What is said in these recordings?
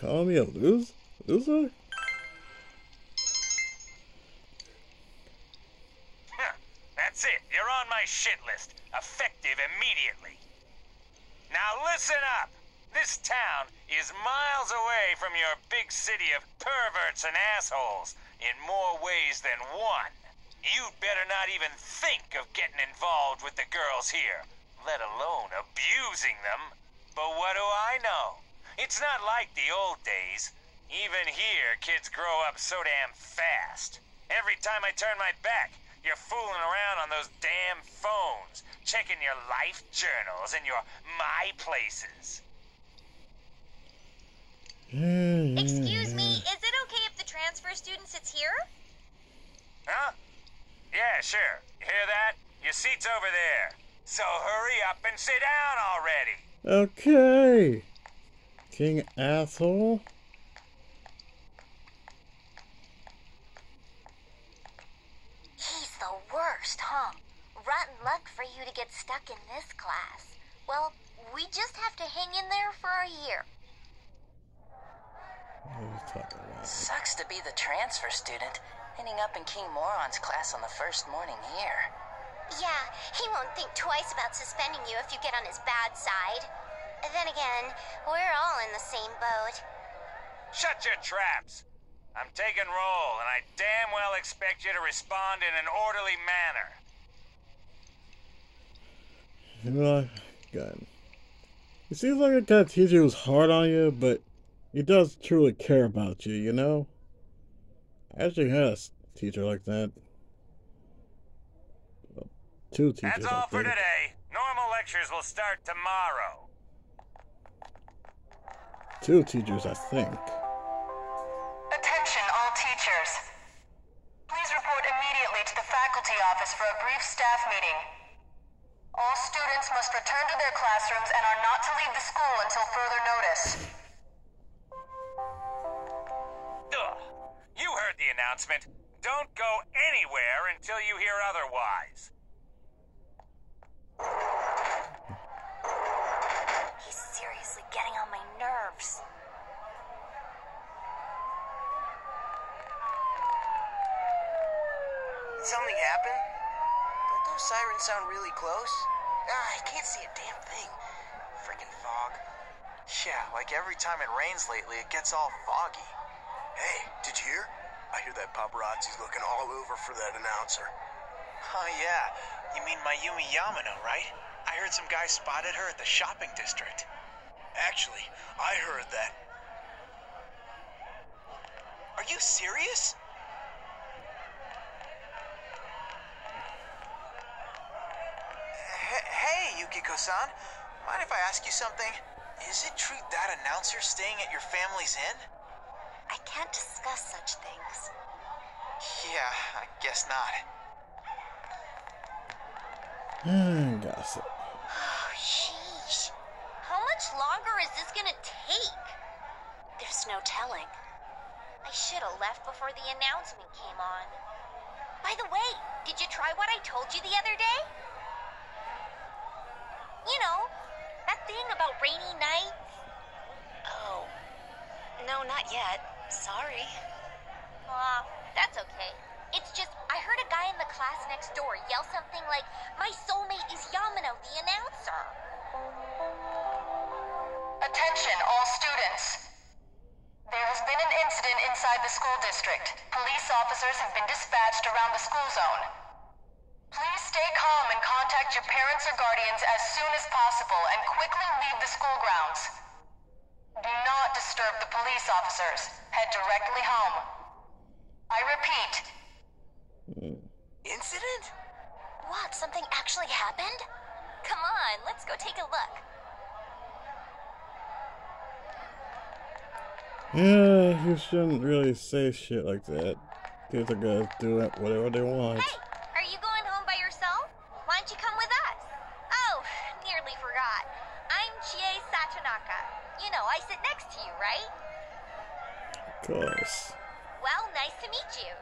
Call me a lose loser? That's it. You're on my shit list. Effective immediately. Now listen up. This town is miles away from your big city of perverts and assholes in more ways than one. You'd better not even think of getting involved with the girls here, let alone abusing them. But what do I know? It's not like the old days. Even here, kids grow up so damn fast. Every time I turn my back, you're fooling around on those damn phones, checking your life journals and your my places. Hmm. Excuse me, is it okay if the transfer student sits here? Huh? Yeah, sure. You hear that? Your seat's over there. So hurry up and sit down already. Okay. King asshole. He's the worst, huh? Rotten luck for you to get stuck in this class. Well, we just have to hang in there for a year. What are you talking about? Sucks to be the transfer student, ending up in King Moron's class on the first morning here. Yeah, he won't think twice about suspending you if you get on his bad side. Then again, we're all in the same boat. Shut your traps. I'm taking roll, and I damn well expect you to respond in an orderly manner. You know, God. It seems like a kind teacher who's hard on you, but he does truly care about you, you know? I actually had a s- teacher like that. Well, two teachers. That's all for today. Normal lectures will start tomorrow. Two teachers, I think. Attention, all teachers. Please report immediately to the faculty office for a brief staff meeting. All students must return to their classrooms and are not to leave the school until further notice. Ugh. You heard the announcement. Don't go anywhere something happen? Don't those sirens sound really close? Ah, I can't see a damn thing. Freaking fog. Yeah, like every time it rains lately, it gets all foggy. Hey, did you hear? I hear that paparazzi's looking all over for that announcer. Oh, yeah. You mean Mayumi Yamano, right? I heard some guy spotted her at the shopping district. Actually, I heard that. Are you serious? H- hey, Yukiko-san. Mind if I ask you something? Is it true that announcer's staying at your family's inn? I can't discuss such things. Yeah, I guess not. Hmm, Gossip. Oh, sheesh. How much longer is this gonna take? There's no telling. I should have left before the announcement came on. By the way, did you try what I told you the other day? You know, that thing about rainy nights? Oh. No, not yet. Sorry. Aw, that's okay. It's just, I heard a guy in the class next door yell something like, My soulmate is Yamano, the announcer. Attention, all students. There has been an incident inside the school district. Police officers have been dispatched around the school zone. Please stay calm and contact your parents or guardians as soon as possible and quickly leave the school grounds. Do not disturb the police officers. Head directly home. I repeat, Incident? What, something actually happened? Come on, let's go take a look. Yeah, you shouldn't really say shit like that. Kids are gonna do it whatever they want. Hey, are you going home by yourself? Why don't you come with us? Oh, nearly forgot. I'm Chie Satonaka. You know, I sit next to you, right? Of course. Well, nice to meet you.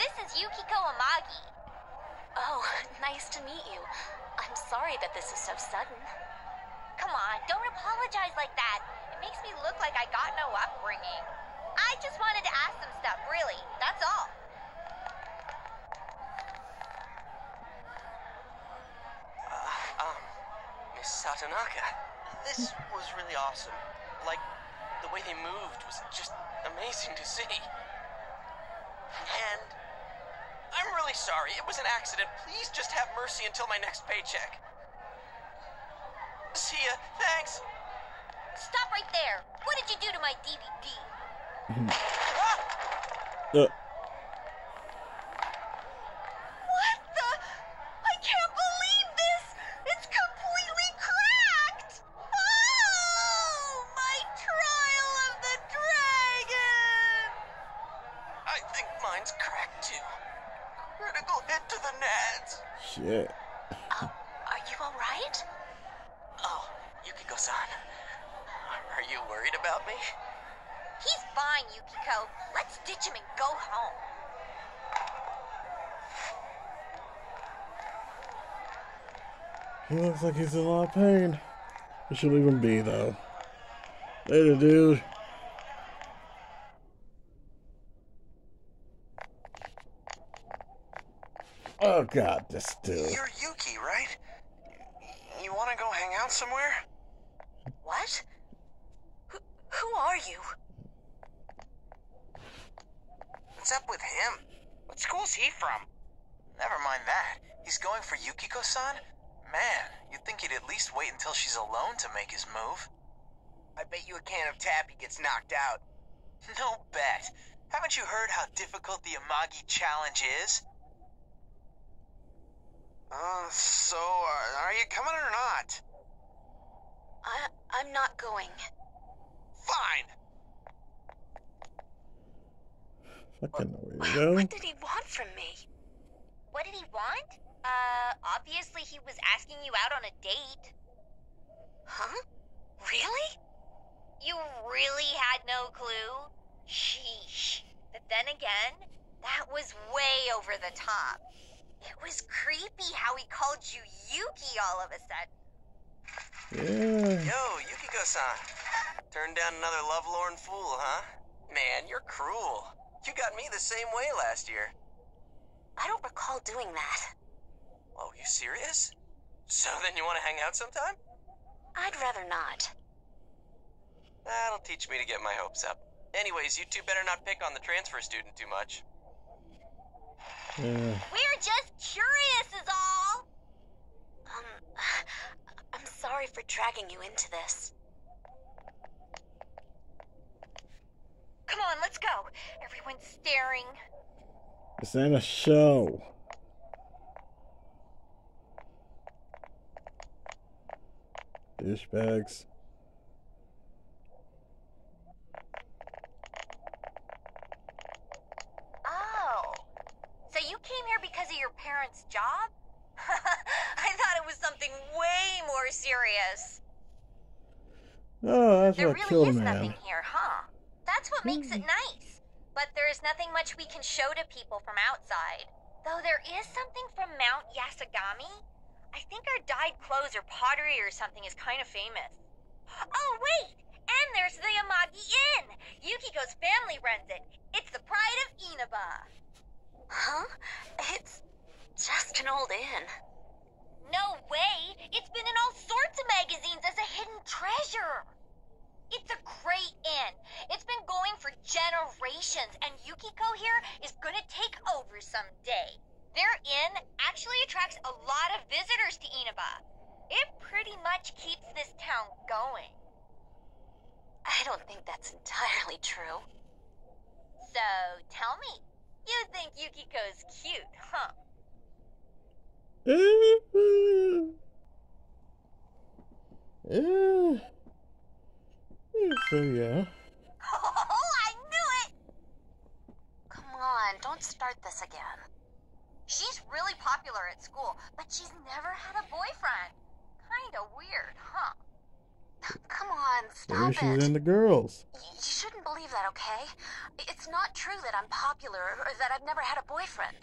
This is Yukiko Amagi. Oh, nice to meet you. I'm sorry that this is so sudden. Come on, don't apologize like that. Makes me look like I got no upbringing. I just wanted to ask some stuff, really. That's all. Um, Miss Satonaka, this was really awesome. Like, the way they moved was just amazing to see. And I'm really sorry. It was an accident. Please just have mercy until my next paycheck. See ya. Thanks. Stop right there. What did you do to my DVD? Uh, What the? I can't believe this! It's completely cracked! Oh! My trial of the dragon! I think mine's cracked too. Critical hit to the nads. shit. Are you alright? Oh, Yukiko-san. Are you worried about me? He's fine, Yukiko. Let's ditch him and go home. He looks like he's in a lot of pain. He should leave him be, though. Later, dude. Oh god, this dude. You're Yuki, right? You want to go hang out somewhere? What? Who, who are you? What's up with him? What school's he from? Never mind that. He's going for Yukiko-san? Man, you'd think he'd at least wait until she's alone to make his move. I bet you a can of tappy gets knocked out. No bet. Haven't you heard how difficult the Amagi challenge is? Uh, so, uh, are you coming or not? I, I'm not going. Fine. Fucking What did he want from me? What did he want? Uh, obviously he was asking you out on a date. Huh? Really? You really had no clue? Sheesh. But then again, that was way over the top. It was creepy how he called you Yuki all of a sudden. Yeah. Yo, Yukiko-san. Turned down another lovelorn fool, huh? Man, you're cruel. You got me the same way last year. I don't recall doing that. Oh, you serious? So then you want to hang out sometime? I'd rather not. That'll teach me to get my hopes up. Anyways, you two better not pick on the transfer student too much. Yeah. We're just curious, is all. Um, I'm sorry for dragging you into this. Come on, let's go. Everyone's staring. This ain't a show. Douchebags. Oh. So you came here because of your parents' job? I thought it was something way more serious. Oh, that's There what really killed is him. nothing here, huh? That's what makes it nice. But there's nothing much we can show to people from outside. Though there is something from Mount Yasagami. I think our dyed clothes or pottery or something is kind of famous. Oh, wait! And there's the Amagi Inn! Yukiko's family runs it. It's the pride of Inaba. Huh? It's just an old inn. No way! It's been in all sorts of magazines as a hidden treasure! It's a great inn. It's been going for generations, and Yukiko here is gonna take over someday. Their inn actually attracts a lot of visitors to Inaba. It pretty much keeps this town going. I don't think that's entirely true. So, tell me, you think Yukiko's cute, huh? Mm-hmm. Mm-hmm. Yeah. So yeah. Oh, I knew it! Come on, don't start this again. She's really popular at school, but she's never had a boyfriend. Kinda weird, huh? Come on, stop Maybe she's it. into girls. You shouldn't believe that, okay? It's not true that I'm popular or that I've never had a boyfriend.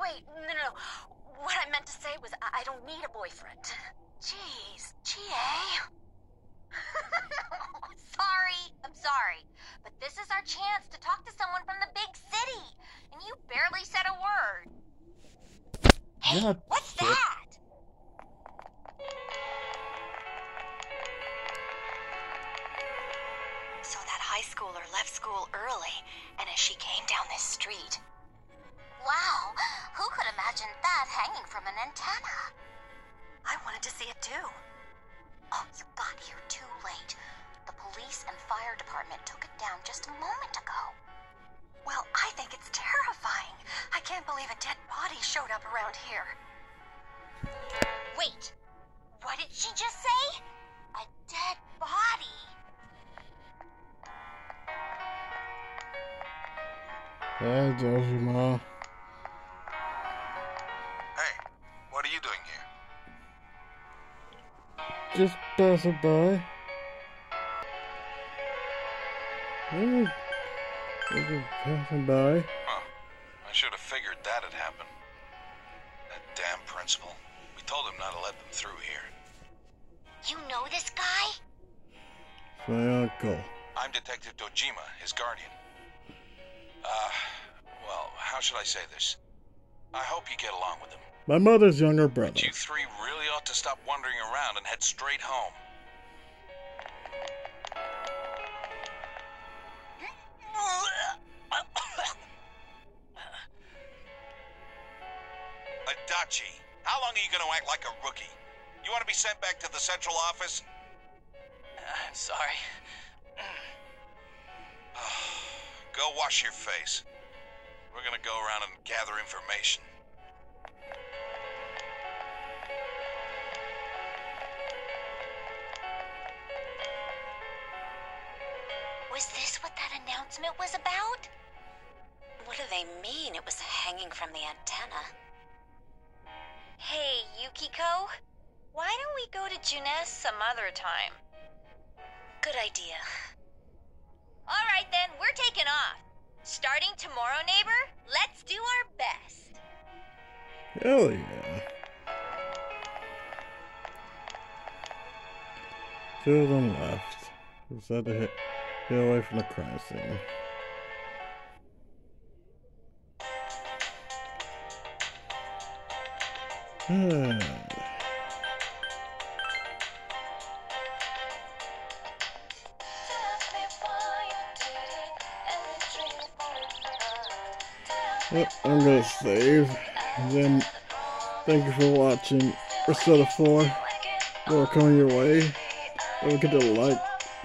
Wait, no, no, no. What I meant to say was I I don't need a boyfriend. Jeez, Chie. sorry, I'm sorry. But this is our chance to talk to someone from the big city, and you barely said a word. Hey, yeah, what's shit. that? So that high schooler left school early, and as she came down this street. Wow, who could imagine that hanging from an antenna? I wanted to see it too. Oh, you got here too late. The police and fire department took it down just a moment ago. Well, I think it's terrifying. I can't believe a dead body showed up around here. Wait, what did she just say? A dead body. Dojima. Hey, Just passing by. Yeah, just passing by. Huh. I should have figured that had happened. That damn principal. We told him not to let them through here. You know this guy? My uncle. I'm Detective Dojima, his guardian. Uh, well, how should I say this? I hope you get along with him. My mother's younger brother. But you three really ought to stop wandering around and head straight home. Adachi, how long are you going to act like a rookie? You want to be sent back to the central office? Uh, I'm sorry. Go wash your face. We're going to go around and gather information. Was this what that announcement was about? What do they mean it was hanging from the antenna? Hey, Yukiko. Why don't we go to Junes some other time? Good idea. All right then, we're taking off. Starting tomorrow, neighbor, let's do our best. Hell yeah. Two of them left. Just had to hit, get away from the crime scene. Hmm. I'm gonna save. Then, thank you for watching Persona 4. More coming your way. Don't forget to like,